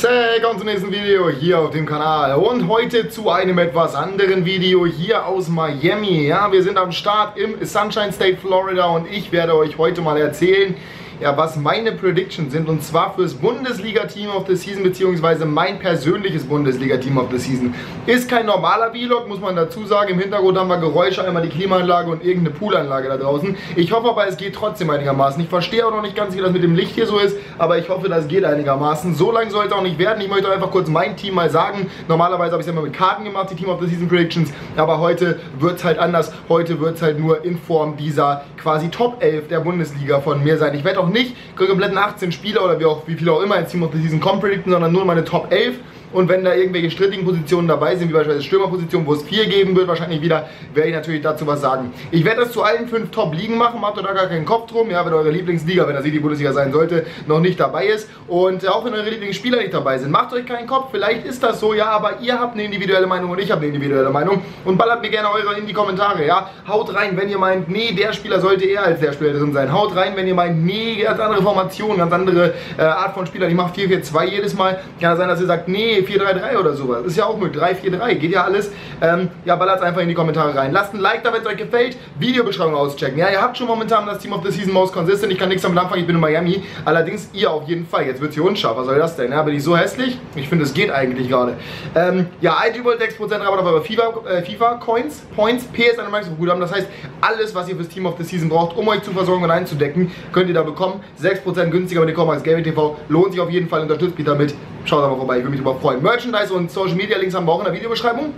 Willkommen zum nächsten Video hier auf dem Kanal und heute zu einem etwas anderen Video hier aus Miami. Ja, wir sind am Start im Sunshine State, Florida und ich werde euch heute mal erzählen, ja, was meine Predictions sind und zwar fürs Bundesliga-Team of the Season beziehungsweise mein persönliches Bundesliga-Team of the Season. Ist kein normaler Vlog, muss man dazu sagen. Im Hintergrund haben wir Geräusche, einmal die Klimaanlage und irgendeine Poolanlage da draußen. Ich hoffe aber, es geht trotzdem einigermaßen. Ich verstehe auch noch nicht ganz, wie das mit dem Licht hier so ist, aber ich hoffe, das geht einigermaßen. So lange soll es auch nicht werden. Ich möchte einfach kurz mein Team mal sagen. Normalerweise habe ich es ja immer mit Karten gemacht, die Team of the Season Predictions, aber heute wird es halt anders. Heute wird es halt nur in Form dieser quasi Top 11 der Bundesliga von mir sein. Ich werde auch auch nicht. Kompletten 18 Spieler oder wie, auch, wie viele auch immer Team of the Season kommen predikten, sondern nur meine Top 11 und wenn da irgendwelche strittigen Positionen dabei sind, wie beispielsweise Stürmerpositionen, wo es vier geben wird, wahrscheinlich wieder, werde ich natürlich dazu was sagen. Ich werde das zu allen fünf Top-Ligen machen, macht euch da gar keinen Kopf drum. Ja, wenn eure Lieblingsliga, wenn das die Bundesliga sein sollte, noch nicht dabei ist. Und auch wenn eure Lieblingsspieler nicht dabei sind, macht euch keinen Kopf. Vielleicht ist das so, ja, aber ihr habt eine individuelle Meinung und ich habe eine individuelle Meinung. Und ballert mir gerne eure in die Kommentare, ja. Haut rein, wenn ihr meint, nee, der Spieler sollte eher als der Spieler drin sein. Haut rein, wenn ihr meint, nee, ganz andere Formation, ganz andere äh, Art von Spieler. Ich mache 4-4-2 jedes Mal. Kann sein, dass ihr sagt, nee, 4-3-3 oder so sowas. Ist ja auch mit 343, geht ja alles. Ähm, ja, ballert einfach in die Kommentare rein. Lasst ein Like da, wenn es euch gefällt. Videobeschreibung auschecken. Ja, ihr habt schon momentan das Team of the Season Most Consistent. Ich kann nichts damit anfangen, ich bin in Miami. Allerdings ihr auf jeden Fall. Jetzt wird es hier unscharf. Was soll das denn? Ja, bin ich so hässlich? Ich finde, es geht eigentlich gerade. Ähm, ja, IG World 6% Rabatt auf eure FIFA, äh, FIFA Coins, Points, PS an gut haben. Das heißt, alles, was ihr fürs Team of the Season braucht, um euch zu versorgen und einzudecken, könnt ihr da bekommen. 6% günstiger mit dem Code Gaming TV. Lohnt sich auf jeden Fall. Unterstützt mich damit. Schaut da mal vorbei. Ich würde mich darüber freuen. Merchandise und Social Media Links haben wir auch in der Videobeschreibung.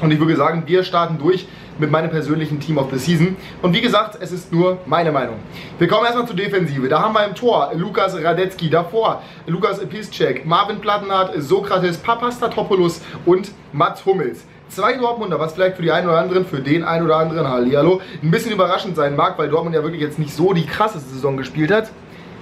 Und ich würde sagen, wir starten durch mit meinem persönlichen Team of the Season. Und wie gesagt, es ist nur meine Meinung. Wir kommen erstmal zur Defensive. Da haben wir im Tor Lukas Radetzky, davor Lukas Piszczek, Marvin Plattenhardt, Sokrates Papastatopoulos und Mats Hummels. Zwei Dortmunder, was vielleicht für die einen oder anderen, für den einen oder anderen, Hallihallo, ein bisschen überraschend sein mag, weil Dortmund ja wirklich jetzt nicht so die krasseste Saison gespielt hat.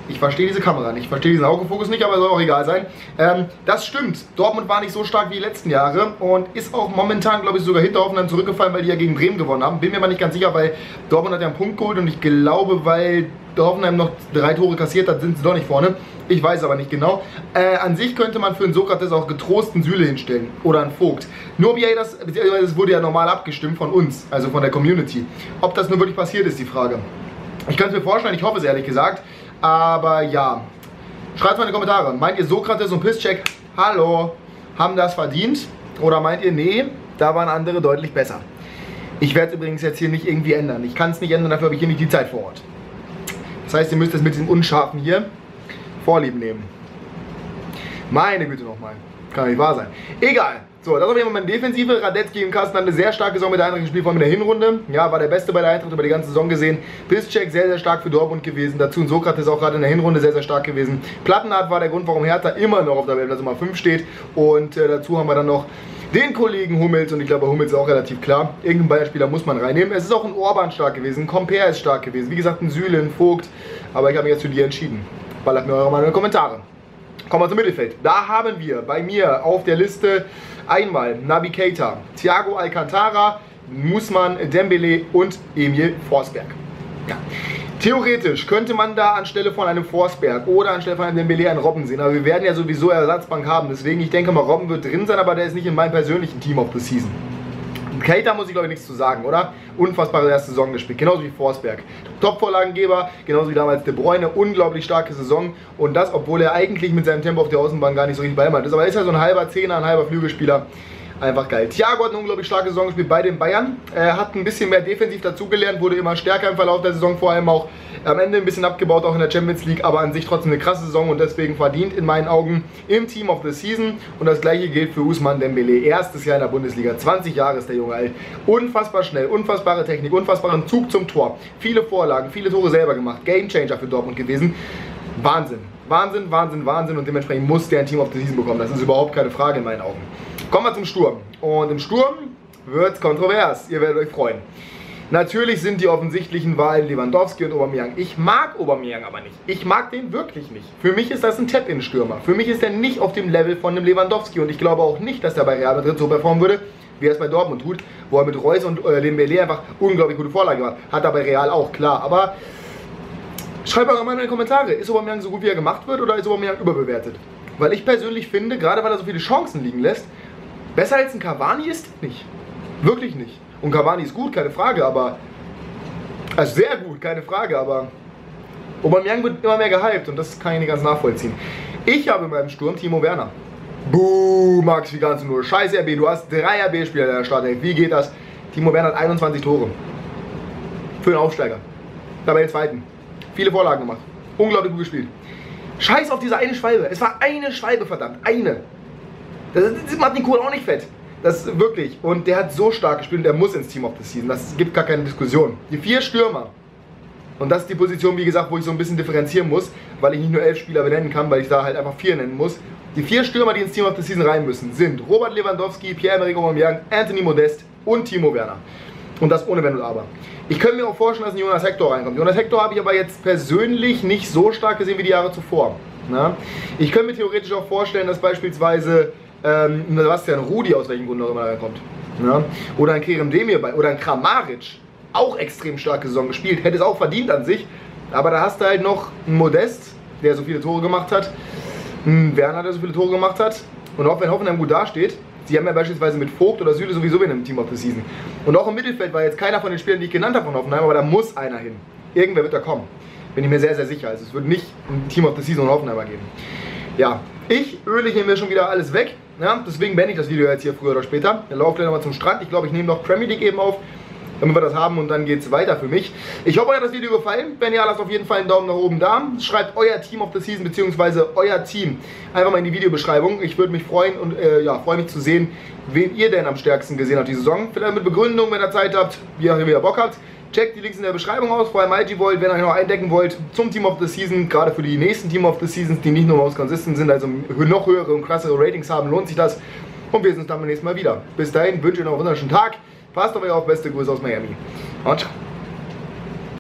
Ich verstehe diese Kamera nicht, ich verstehe diesen Autofokus nicht, aber soll auch egal sein. Ähm, das stimmt, Dortmund war nicht so stark wie die letzten Jahre und ist auch momentan, glaube ich, sogar hinter Hoffenheim zurückgefallen, weil die ja gegen Bremen gewonnen haben. Bin mir aber nicht ganz sicher, weil Dortmund hat ja einen Punkt geholt und ich glaube, weil Hoffenheim noch drei Tore kassiert hat, sind sie doch nicht vorne. Ich weiß aber nicht genau. Äh, an sich könnte man für einen Sokrates auch getrost einen Süle hinstellen oder einen Vogt. Nur wie das, beziehungsweise es wurde ja normal abgestimmt von uns, also von der Community. Ob das nur wirklich passiert ist, die Frage. Ich könnte es mir vorstellen, ich hoffe es ehrlich gesagt. Aber ja, schreibt mal in die Kommentare. Meint ihr Sokrates und Pisscheck, hallo, haben das verdient? Oder meint ihr, nee, da waren andere deutlich besser? Ich werde es übrigens jetzt hier nicht irgendwie ändern. Ich kann es nicht ändern, dafür habe ich hier nicht die Zeit vor Ort. Das heißt, ihr müsst es mit diesem Unscharfen hier Vorlieb nehmen. Meine Güte nochmal. Kann nicht wahr sein. Egal. So, das ist auf jeden Fall meine Defensive. Radetzky im Kasten hat eine sehr starke Saison mit der Eintracht gespielt, vor allem in der Hinrunde. Ja, war der Beste bei der Eintracht über die ganze Saison gesehen. Piszczek sehr, sehr stark für Dortmund gewesen. Dazu ein Sokrates auch gerade in der Hinrunde sehr, sehr stark gewesen. Plattenhardt war der Grund, warum Hertha immer noch auf der Weltplatz Nummer 5 steht. Und äh, dazu haben wir dann noch den Kollegen Hummels und ich glaube Hummels ist auch relativ klar. Irgendeinen Bayern-Spieler muss man reinnehmen. Es ist auch ein Orban stark gewesen, ein Compare ist stark gewesen. Wie gesagt, ein Süle, ein Vogt. Aber ich habe mich jetzt für die entschieden. Ballert mir eure Meinung in die Kommentare. Kommen wir zum Mittelfeld. Da haben wir bei mir auf der Liste einmal Nabi Keita, Thiago Alcantara, Musman Dembele und Emil Forsberg. Ja. Theoretisch könnte man da anstelle von einem Forsberg oder anstelle von einem Dembele einen Robben sehen. Aber wir werden ja sowieso Ersatzbank haben. Deswegen, ich denke mal, Robben wird drin sein, aber der ist nicht in meinem persönlichen Team of the Season. Keita muss ich glaube ich nichts zu sagen, oder? Unfassbare erste Saison gespielt, genauso wie Forsberg. Top-Vorlagengeber, genauso wie damals De Bruyne, unglaublich starke Saison und das, obwohl er eigentlich mit seinem Tempo auf der Außenbahn gar nicht so richtig beimert ist. Aber er ist ja so ein halber Zehner, ein halber Flügelspieler einfach geil. Thiago hat eine unglaublich starke Saison gespielt bei den Bayern. Er hat ein bisschen mehr defensiv dazugelernt, wurde immer stärker im Verlauf der Saison, vor allem auch am Ende ein bisschen abgebaut, auch in der Champions League, aber an sich trotzdem eine krasse Saison und deswegen verdient in meinen Augen im Team of the Season. Und das gleiche gilt für Usman Dembele. Erstes Jahr in der Bundesliga, 20 Jahre ist der Junge alt. Unfassbar schnell, unfassbare Technik, unfassbaren Zug zum Tor. Viele Vorlagen, viele Tore selber gemacht. Gamechanger für Dortmund gewesen. Wahnsinn. Wahnsinn, Wahnsinn, Wahnsinn und dementsprechend muss der ein Team of the Season bekommen. Das ist überhaupt keine Frage in meinen Augen. Kommen wir zum Sturm. Und im Sturm wird es kontrovers. Ihr werdet euch freuen. Natürlich sind die offensichtlichen Wahlen Lewandowski und Aubameyang. Ich mag Aubameyang aber nicht. Ich mag den wirklich nicht. Für mich ist das ein Tap-In-Stürmer. Für mich ist er nicht auf dem Level von einem Lewandowski und ich glaube auch nicht, dass er bei Real Madrid so performen würde, wie er es bei Dortmund tut, wo er mit Reus und äh, Dembele einfach unglaublich gute Vorlage gemacht hat. Er bei Real auch, klar. Aber schreibt eure Meinung in die Kommentare. Ist Aubameyang so gut, wie er gemacht wird oder ist Aubameyang überbewertet? weil ich persönlich finde, gerade weil er so viele Chancen liegen lässt, besser als ein Cavani ist nicht. Wirklich nicht. Und Cavani ist gut, keine Frage, aber. Also sehr gut, keine Frage, aber. Aubameyang wird immer mehr gehypt und das kann ich nicht ganz nachvollziehen. Ich habe in meinem Sturm Timo Werner. Buh, Max, wie kannst du nur? Scheiß RB, du hast drei RB-Spieler in der Startelf. Wie geht das? Timo Werner hat 21 Tore. Für einen Aufsteiger. Dabei den zweiten. Viele Vorlagen gemacht. Unglaublich gut gespielt. Scheiß auf diese eine Schwalbe. Es war eine Schwalbe, verdammt. Eine. Das, das macht Kohl auch nicht fett. Das ist wirklich. Und der hat so stark gespielt und der muss ins Team of the Season. Das gibt gar keine Diskussion. Die vier Stürmer. Und das ist die Position, wie gesagt, wo ich so ein bisschen differenzieren muss, weil ich nicht nur elf Spieler benennen kann, weil ich da halt einfach vier nennen muss. Die vier Stürmer, die ins Team of the Season rein müssen, sind Robert Lewandowski, Pierre-Emerick Aubameyang, Anthony Modest und Timo Werner. Und das ohne Wenn und Aber. Ich könnte mir auch vorstellen, dass ein Jonas Hector reinkommt. Jonas Hector habe ich aber jetzt persönlich nicht so stark gesehen wie die Jahre zuvor. Na? Ich könnte mir theoretisch auch vorstellen, dass beispielsweise ähm, Sebastian Rudi aus welchem Grund auch immer reinkommt. Ja? Oder ein Kerem Demir oder ein Kramaric. Auch extrem starke Saison gespielt. Hätte es auch verdient an sich. Aber da hast du halt noch einen Modest, der so viele Tore gemacht hat. Einen Werner, der so viele Tore gemacht hat. Und auch wenn Hoffenheim gut dasteht, Sie haben ja beispielsweise mit Vogt oder Süle sowieso in einem Team of the Season. Und auch im Mittelfeld war jetzt keiner von den Spielern, die ich genannt habe von Hoffenheim, aber da muss einer hin. Irgendwer wird da kommen. Bin ich mir sehr, sehr sicher. Also es wird nicht ein Team of the Season und Hoffenheimer geben. Ja, ich öle hier mir schon wieder alles weg. Ja, deswegen beende ich das Video jetzt hier früher oder später. Dann laufe ich nochmal zum Strand. Ich glaube, ich nehme noch Premier League eben auf damit wir das haben und dann geht es weiter für mich. Ich hoffe, euch hat das Video gefallen. Wenn ja, lasst auf jeden Fall einen Daumen nach oben da. Schreibt euer Team of the Season bzw. euer Team einfach mal in die Videobeschreibung. Ich würde mich freuen und äh, ja, freue mich zu sehen, wen ihr denn am stärksten gesehen habt die Saison. Vielleicht mit Begründung, wenn ihr Zeit habt, wie ihr wieder Bock habt. Checkt die Links in der Beschreibung aus, vor allem IG wollt, wenn ihr euch noch eindecken wollt zum Team of the Season, gerade für die nächsten Team of the Seasons, die nicht nur aus Consistent sind, also noch höhere und krassere Ratings haben, lohnt sich das. Und wir sehen uns dann beim nächsten Mal wieder. Bis dahin wünsche ich noch einen wunderschönen Tag. Passt auf euch auf, beste Grüße aus Miami. Und ciao.